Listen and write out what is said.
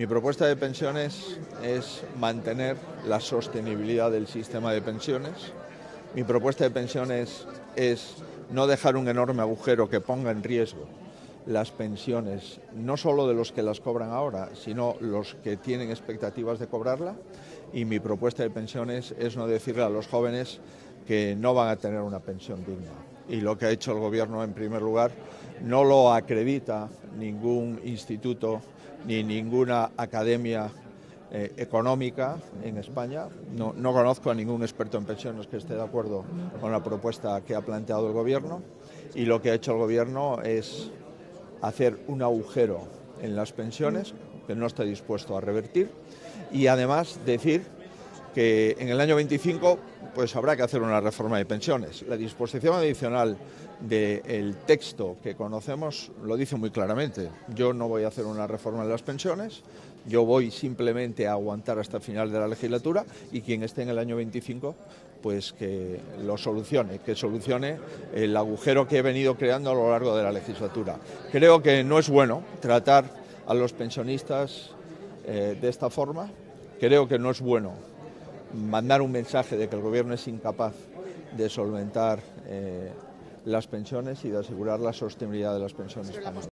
Mi propuesta de pensiones es mantener la sostenibilidad del sistema de pensiones. Mi propuesta de pensiones es no dejar un enorme agujero que ponga en riesgo las pensiones, no solo de los que las cobran ahora, sino los que tienen expectativas de cobrarla. Y mi propuesta de pensiones es no decirle a los jóvenes que no van a tener una pensión digna. Y lo que ha hecho el Gobierno, en primer lugar, no lo acredita ningún instituto ni ninguna academia eh, económica en España. No, no, conozco a ningún experto en pensiones que esté de acuerdo con la propuesta que ha planteado el Gobierno y lo que ha hecho el Gobierno es hacer un agujero en las pensiones que no está dispuesto a revertir y además decir que en el año 25 pues habrá que hacer una reforma de pensiones. La disposición adicional del texto que conocemos lo dice muy claramente. Yo no voy a hacer una reforma de las pensiones, yo voy simplemente a aguantar hasta el final de la legislatura y quien esté en el año 25 pues que lo solucione, que solucione el agujero que he venido creando a lo largo de la legislatura. Creo que no es bueno tratar a los pensionistas eh, de esta forma, creo que no es bueno mandar un mensaje de que el Gobierno es incapaz de solventar eh, las pensiones y de asegurar la sostenibilidad de las pensiones.